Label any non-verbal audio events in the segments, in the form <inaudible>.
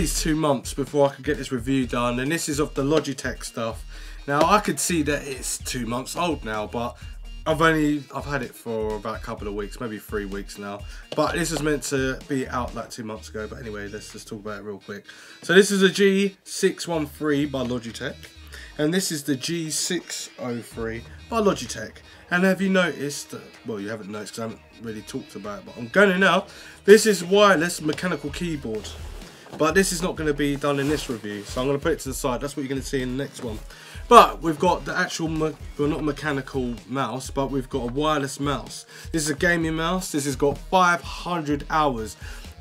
least two months before I could get this review done, and this is of the Logitech stuff. Now, I could see that it's two months old now, but I've only, I've had it for about a couple of weeks, maybe three weeks now. But this was meant to be out like two months ago, but anyway, let's just talk about it real quick. So this is a G613 by Logitech, and this is the G603 by Logitech. And have you noticed, well you haven't noticed because I haven't really talked about it, but I'm going to now. This is wireless mechanical keyboard. But this is not going to be done in this review, so I'm going to put it to the side. That's what you're going to see in the next one. But we've got the actual, well not mechanical mouse, but we've got a wireless mouse. This is a gaming mouse. This has got 500 hours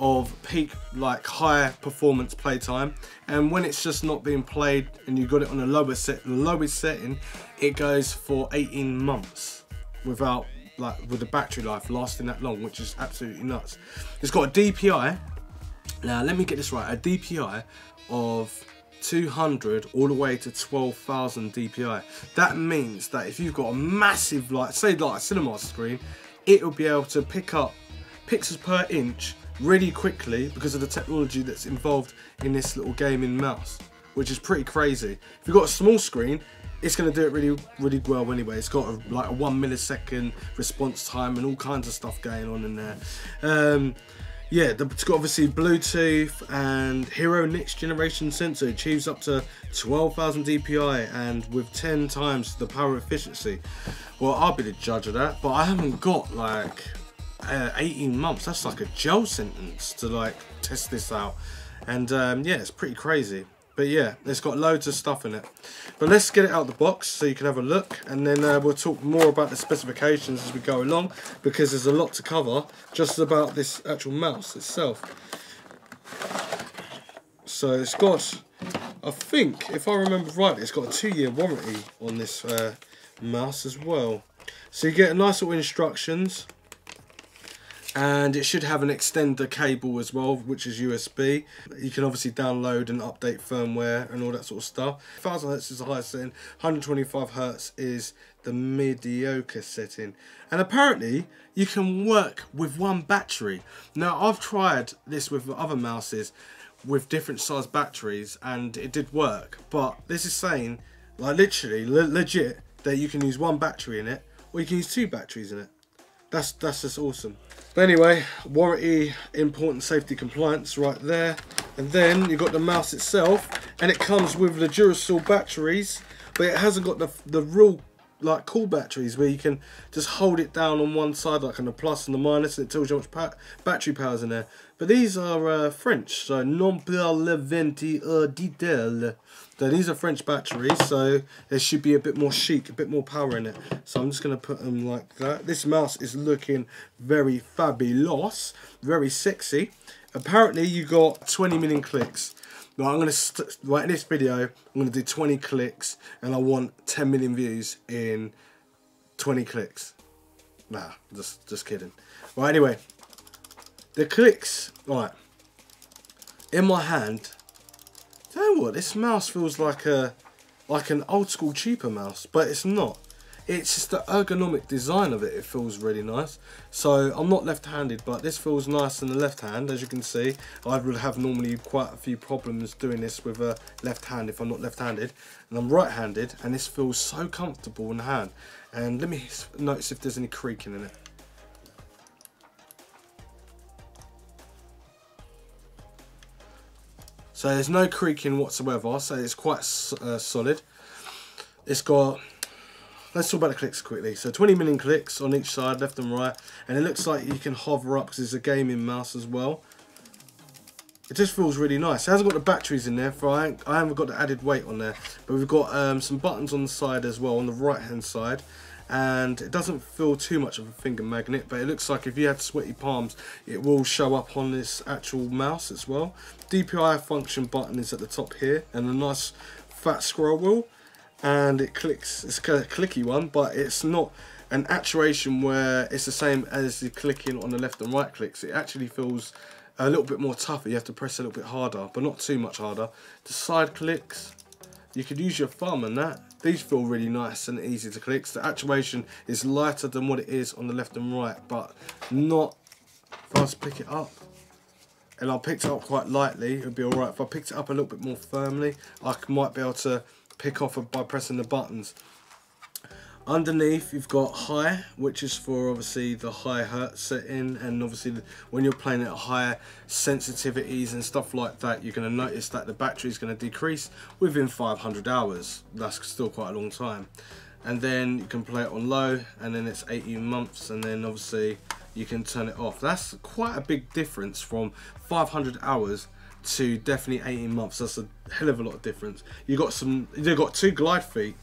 of peak like high performance playtime and when it's just not being played and you got it on a lower set the lowest setting it goes for 18 months without like with the battery life lasting that long which is absolutely nuts it's got a DPI now let me get this right a DPI of 200 all the way to 12,000 DPI that means that if you've got a massive like say like a cinema screen it will be able to pick up pixels per inch really quickly because of the technology that's involved in this little gaming mouse, which is pretty crazy. If you've got a small screen, it's going to do it really, really well anyway. It's got a, like a one millisecond response time and all kinds of stuff going on in there. Um, yeah, it's got obviously Bluetooth and Hero next generation sensor. Achieves up to 12,000 DPI and with 10 times the power efficiency. Well, I'll be the judge of that, but I haven't got like uh, 18 months. That's like a jail sentence to like test this out. And um, yeah, it's pretty crazy. But yeah, it's got loads of stuff in it. But let's get it out the box so you can have a look. And then uh, we'll talk more about the specifications as we go along. Because there's a lot to cover just about this actual mouse itself. So it's got, I think, if I remember right, it's got a two-year warranty on this uh, mouse as well. So you get a nice little instructions and it should have an extender cable as well which is USB you can obviously download and update firmware and all that sort of stuff. 1000 Hz is the highest setting. 125 Hz is the mediocre setting. And apparently you can work with one battery. Now I've tried this with other mouses with different size batteries and it did work. But this is saying like literally le legit that you can use one battery in it or you can use two batteries in it that's that's just awesome. But anyway warranty important safety compliance right there. And then you've got the mouse itself and it comes with the Duracell batteries but it hasn't got the, the real like cool batteries where you can just hold it down on one side like on the plus and the minus and it tells you how much battery power is in there but these are uh, French so non per le venti uh, detail so these are French batteries, so there should be a bit more chic, a bit more power in it. So I'm just going to put them like that. This mouse is looking very fabulous, very sexy. Apparently you got 20 million clicks. I'm to, right this video, I'm to do 20 clicks and I want 10 million views in 20 clicks. Nah, just, just kidding. Right, anyway, the clicks, right, in my hand, you know what? This mouse feels like a like an old school cheaper mouse, but it's not. It's just the ergonomic design of it. It feels really nice. So I'm not left-handed, but this feels nice in the left hand, as you can see. I would have normally quite a few problems doing this with a left hand if I'm not left-handed, and I'm right-handed, and this feels so comfortable in the hand. And let me notice if there's any creaking in it. So there's no creaking whatsoever, so it's quite uh, solid. It's got, let's talk about the clicks quickly. So 20 million clicks on each side, left and right, and it looks like you can hover up because it's a gaming mouse as well. It just feels really nice. It hasn't got the batteries in there, for I, I haven't got the added weight on there, but we've got um, some buttons on the side as well, on the right hand side and it doesn't feel too much of a finger magnet but it looks like if you had sweaty palms it will show up on this actual mouse as well DPI function button is at the top here and a nice fat scroll wheel and it clicks it's a clicky one but it's not an actuation where it's the same as the clicking on the left and right clicks. It actually feels a little bit more tougher. You have to press a little bit harder but not too much harder. The side clicks you could use your thumb and that. These feel really nice and easy to click. So the actuation is lighter than what it is on the left and right, but not, was pick it up, and I picked it up quite lightly, it would be alright. If I picked it up a little bit more firmly, I might be able to pick off by pressing the buttons. Underneath you've got high, which is for obviously the high hertz setting and obviously when you're playing at higher sensitivities and stuff like that you're going to notice that the battery is going to decrease within 500 hours. That's still quite a long time. And then you can play it on low and then it's 18 months and then obviously you can turn it off. That's quite a big difference from 500 hours to definitely 18 months. That's a hell of a lot of difference. You got some, you've got two glide feet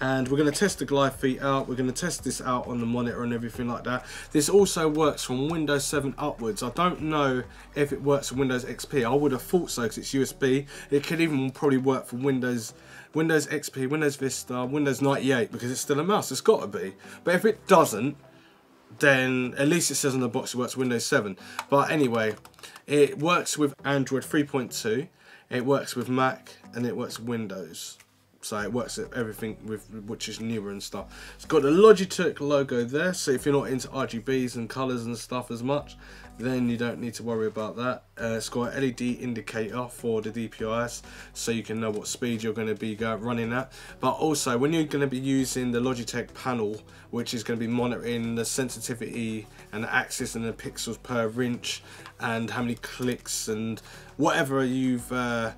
and we're going to test the glide feet out we're going to test this out on the monitor and everything like that this also works from windows 7 upwards i don't know if it works from windows xp i would have thought so because it's usb it could even probably work for windows windows xp windows vista windows 98 because it's still a mouse it's got to be but if it doesn't then at least it says on the box it works windows 7 but anyway it works with android 3.2 it works with mac and it works windows so it works at everything with which is newer and stuff. It's got the Logitech logo there, so if you're not into RGBs and colours and stuff as much, then you don't need to worry about that. Uh, it's got an LED indicator for the DPIs, so you can know what speed you're going to be running at. But also, when you're going to be using the Logitech panel, which is going to be monitoring the sensitivity and the axis and the pixels per inch, and how many clicks and whatever you've uh,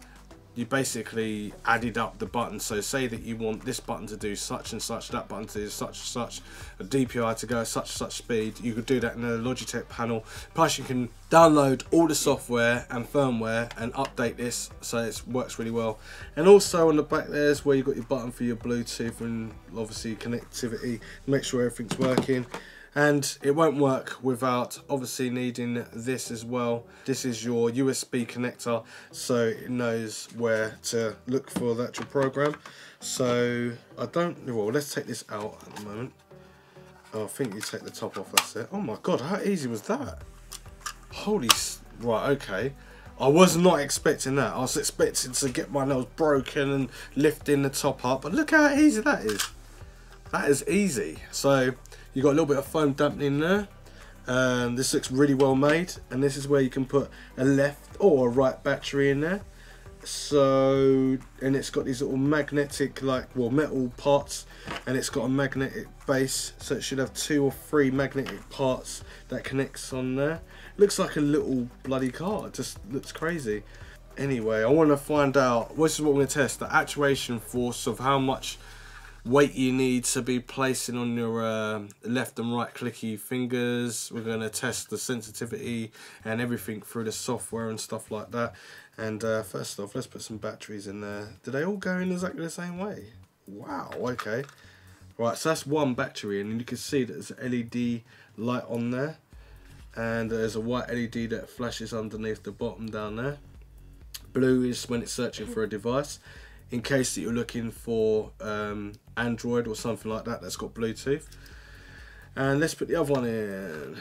you basically added up the buttons. So say that you want this button to do such and such that button to do such and such a DPI to go such and such speed you could do that in a Logitech panel. Plus you can download all the software and firmware and update this so it works really well. And also on the back there's where you've got your button for your Bluetooth and obviously connectivity. Make sure everything's working and it won't work without obviously needing this as well this is your USB connector so it knows where to look for the actual program so I don't well let's take this out at the moment oh, I think you take the top off that's it oh my god how easy was that holy right okay I was not expecting that. I was expecting to get my nose broken and lifting the top up. But look how easy that is. That is easy. So You've got a little bit of foam dampening there. Um, this looks really well made and this is where you can put a left or a right battery in there. So and it's got these little magnetic like well metal parts and it's got a magnetic base so it should have two or three magnetic parts that connects on there. Looks like a little bloody car. It just looks crazy. Anyway I want to find out this is what we're going to test the actuation force of how much weight you need to be placing on your uh, left and right clicky fingers. We're going to test the sensitivity and everything through the software and stuff like that. And uh, first off, let's put some batteries in there. Do they all go in exactly the same way? Wow, okay. Right, so that's one battery and you can see that there's an LED light on there. And there's a white LED that flashes underneath the bottom down there. Blue is when it's searching for a device in case that you're looking for um, Android or something like that that's got Bluetooth. And let's put the other one in,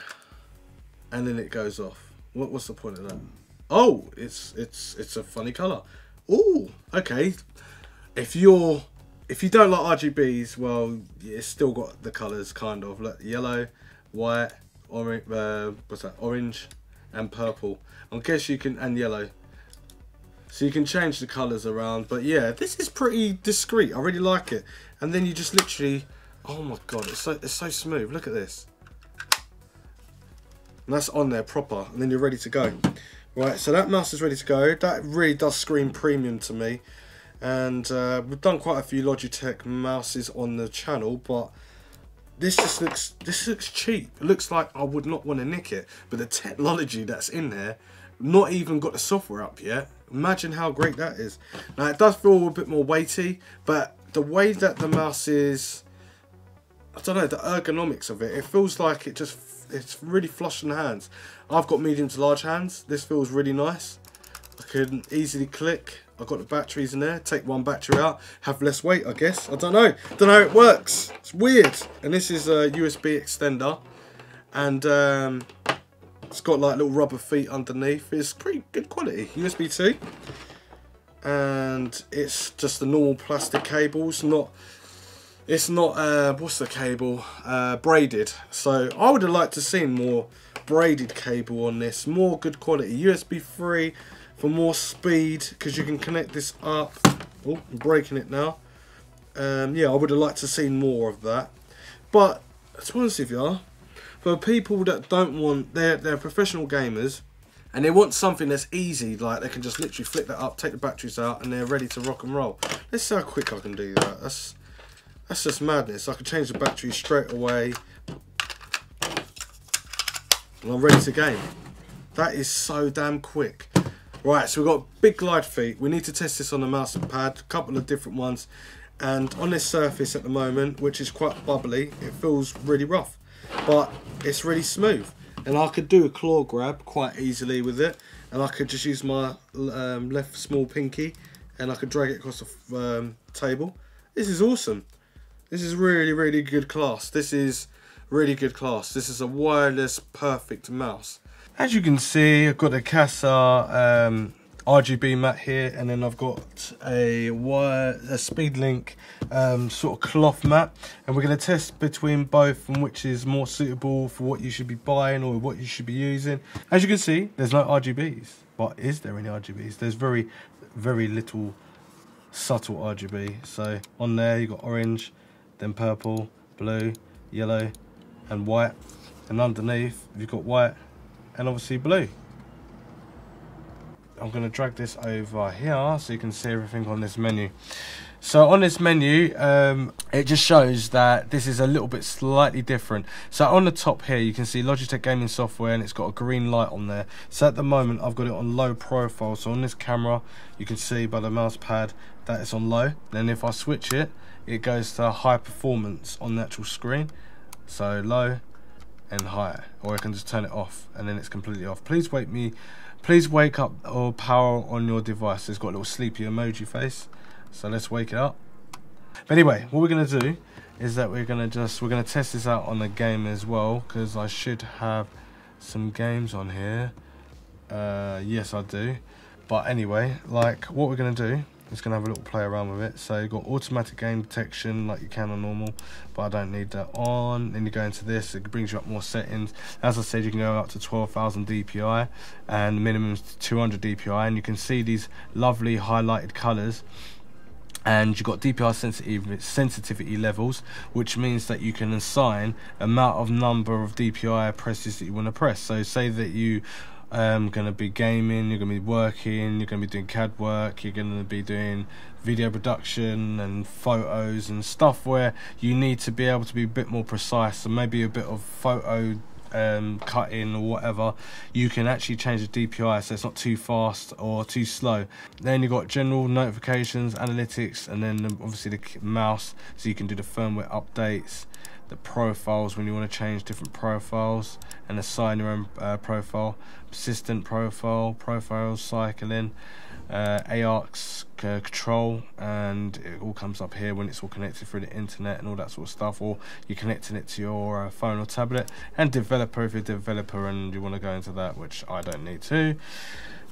and then it goes off. What, what's the point of that? Oh, it's it's it's a funny color. Oh, okay. If you're if you don't like RGBs, well, it's still got the colors kind of like yellow, white, orange. Uh, what's that? Orange and purple. I guess you can and yellow. So you can change the colours around. But yeah, this is pretty discreet. I really like it. And then you just literally... Oh my god, it's so, it's so smooth. Look at this. And that's on there proper. And then you're ready to go. Right, so that mouse is ready to go. That really does scream premium to me. And uh, we've done quite a few Logitech mouses on the channel, but this just looks this looks cheap. It looks like I would not want to nick it, but the technology that's in there, not even got the software up yet, Imagine how great that is. Now it does feel a bit more weighty, but the way that the mouse is, I don't know, the ergonomics of it, it feels like it just, it's really flush in the hands. I've got medium to large hands. This feels really nice. I can easily click. I've got the batteries in there. Take one battery out. Have less weight, I guess. I don't know. Don't know how it works. It's weird. And this is a USB extender. And um, it's got like little rubber feet underneath. It's pretty good quality. USB 2. And it's just the normal plastic cables, not it's not uh, what's the cable uh, braided so I would have liked to seen more braided cable on this, more good quality. USB 3 for more speed because you can connect this up. Oh, I'm breaking it now. Um, yeah, I would have liked to see more of that. But, to be honest with you, are, for people that don't want, they're, they're professional gamers, and they want something that's easy, like they can just literally flip that up, take the batteries out, and they're ready to rock and roll. Let's see how quick I can do that. That's that's just madness. I can change the battery straight away, and I'm ready to game. That is so damn quick. Right, so we've got big glide feet. We need to test this on the mouse and pad, a couple of different ones. And on this surface at the moment, which is quite bubbly, it feels really rough. But it's really smooth. And I could do a claw grab quite easily with it. And I could just use my um, left small pinky and I could drag it across the um, table. This is awesome. This is really, really good class. This is really good class. This is a wireless perfect mouse. As you can see, I've got a Kasa um, RGB mat here, and then I've got a wire, a SpeedLink um, sort of cloth mat, and we're going to test between both and which is more suitable for what you should be buying or what you should be using. As you can see, there's no RGBs, but is there any RGBs? There's very, very little subtle RGB. So on there you've got orange, then purple, blue, yellow, and white, and underneath you've got white and obviously blue. I'm going to drag this over here so you can see everything on this menu. So on this menu, um, it just shows that this is a little bit slightly different. So on the top here, you can see Logitech Gaming Software and it's got a green light on there. So at the moment, I've got it on low profile. So on this camera, you can see by the mouse pad that it's on low. Then if I switch it, it goes to high performance on the actual screen. So low, and higher or I can just turn it off and then it's completely off please wait me please wake up or power on your device. It's got a little sleepy emoji face. So let's wake it up. But anyway what we're gonna do is that we're gonna just we're gonna test this out on the game as well because I should have some games on here. Uh, yes I do. But anyway like what we're gonna do going to have a little play around with it. So you've got automatic game detection like you can on normal, but I don't need that on. Then you go into this, it brings you up more settings. As I said, you can go up to 12,000 DPI and the minimum is 200 DPI. And you can see these lovely highlighted colors and you've got DPI sensitivity, sensitivity levels, which means that you can assign amount of number of DPI presses that you want to press. So say that you um, going to be gaming, you're going to be working, you're going to be doing CAD work, you're going to be doing video production and photos and stuff where you need to be able to be a bit more precise. So maybe a bit of photo um, cutting or whatever, you can actually change the DPI so it's not too fast or too slow. Then you've got general notifications, analytics, and then obviously the mouse so you can do the firmware updates the profiles when you want to change different profiles and assign your own uh, profile, persistent profile, profiles, cycling, uh, uh, control, and it all comes up here when it's all connected through the internet and all that sort of stuff, or you're connecting it to your uh, phone or tablet, and developer if you're a developer and you want to go into that, which I don't need to.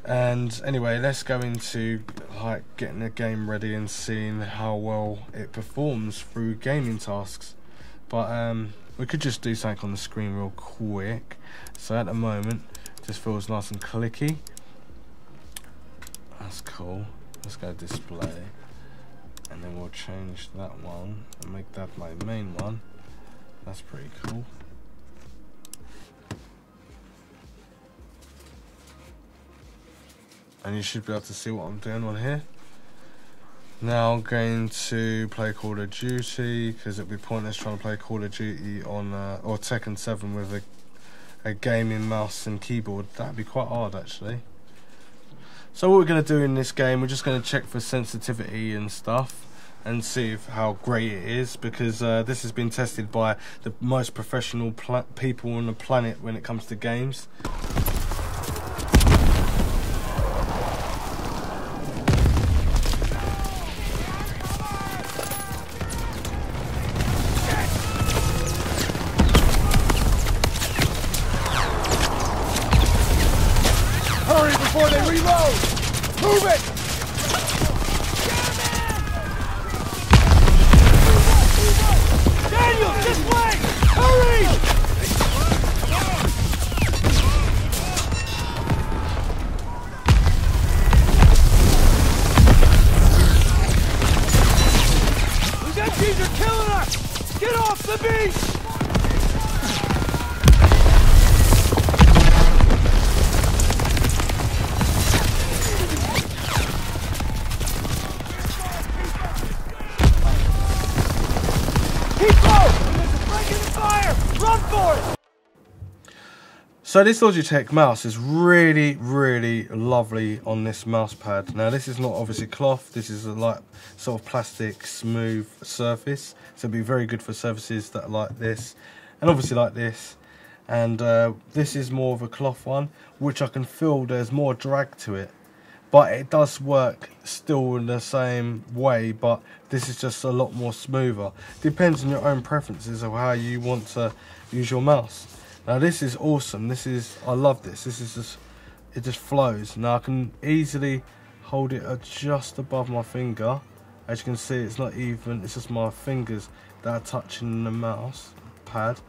And anyway, let's go into like getting the game ready and seeing how well it performs through gaming tasks. But um, we could just do something on the screen real quick. So at the moment, just feels nice and clicky. That's cool. Let's go display. And then we'll change that one and make that my main one. That's pretty cool. And you should be able to see what I'm doing on here. Now I'm going to play Call of Duty because it'd be pointless trying to play Call of Duty on uh, or Tekken 7 with a a gaming mouse and keyboard. That'd be quite hard actually. So what we're going to do in this game, we're just going to check for sensitivity and stuff and see if how great it is because uh, this has been tested by the most professional people on the planet when it comes to games. Before they reload! Move it! So this Logitech mouse is really, really lovely on this mouse pad. Now this is not obviously cloth, this is a light sort of plastic smooth surface. So it'd be very good for surfaces that are like this and obviously like this. And uh, this is more of a cloth one, which I can feel there's more drag to it. But it does work still in the same way, but this is just a lot more smoother. Depends on your own preferences of how you want to use your mouse. Now this is awesome. This is, I love this. This is just, it just flows. Now I can easily hold it just above my finger. As you can see, it's not even, it's just my fingers that are touching the mouse pad.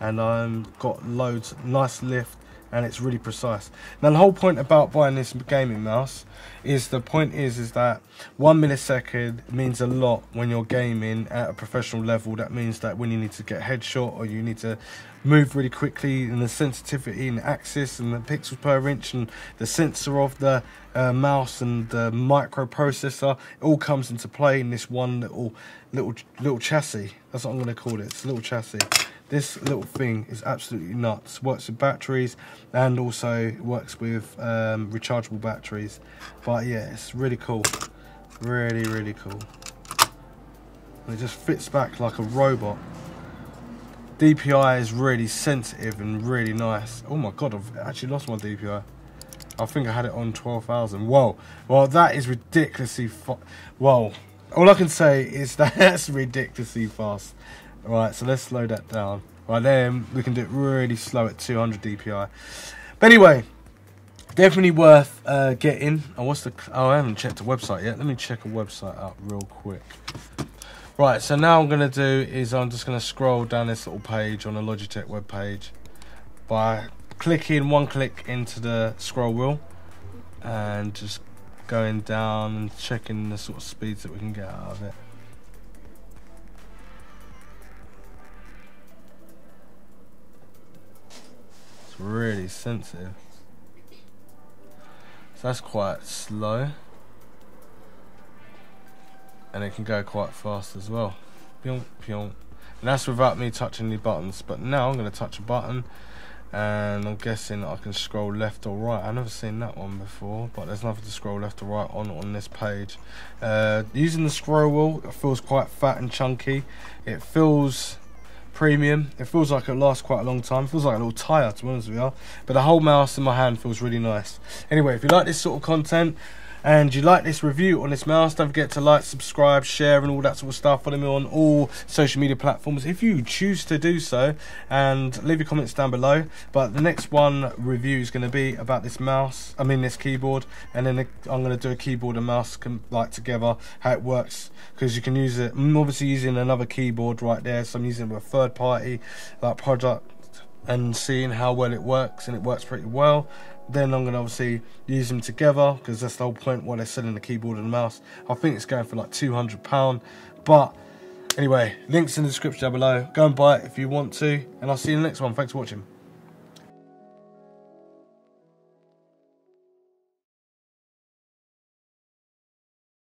And I've got loads, nice lift and it's really precise. Now the whole point about buying this gaming mouse is the point is is that one millisecond means a lot when you're gaming at a professional level. That means that when you need to get headshot or you need to move really quickly and the sensitivity and the axis and the pixels per inch and the sensor of the uh, mouse and the microprocessor it all comes into play in this one little little little chassis that's what i'm going to call it it's a little chassis this little thing is absolutely nuts. Works with batteries and also works with um, rechargeable batteries. But yeah it's really cool. Really really cool. And it just fits back like a robot. DPI is really sensitive and really nice. Oh my god I've actually lost my DPI I. Think I had it on 12,000 whoa. Well that is ridiculously whoa. All I can say is that <laughs> that's ridiculously fast Right, so let's slow that down. Right, then we can do it really slow at 200 DPI. But anyway, definitely worth uh, getting. Oh, what's the? Oh, I haven't checked the website yet. Let me check a website out real quick. Right, so now I'm to do is I'm just to scroll down this little page on the Logitech web page by clicking one click into the scroll wheel and just going down and checking the sort of speeds that we can get out of it. Really sensitive. So that's quite slow. And it can go quite fast as well. Pyong, pyong. And that's without me touching any buttons. But now I'm going to touch a button. And I'm guessing I can scroll left or right. I've never seen that one before. But there's nothing to scroll left or right on on this page. Uh, using the scroll wheel, it feels quite fat and chunky. It feels premium. It feels like it lasts quite a long time. It feels like a little tyre, to be honest with you. But the whole mouse in my hand feels really nice. Anyway, if you like this sort of content, and you like this review on this mouse, don't forget to like, subscribe, share, and all that sort of stuff. Follow me on all social media platforms if you choose to do so, and leave your comments down below. But the next one review is going to be about this mouse, I mean this keyboard, and then I'm going to do a keyboard and mouse like together, how it works, because you can use it. I'm obviously using another keyboard right there, so I'm using a third party like product and seeing how well it works and it works pretty well then I'm going to obviously use them together because that's the whole point why they're selling the keyboard and mouse. I think it's going for like £200 but anyway links in the description down below. Go and buy it if you want to and I'll see you in the next one. Thanks for watching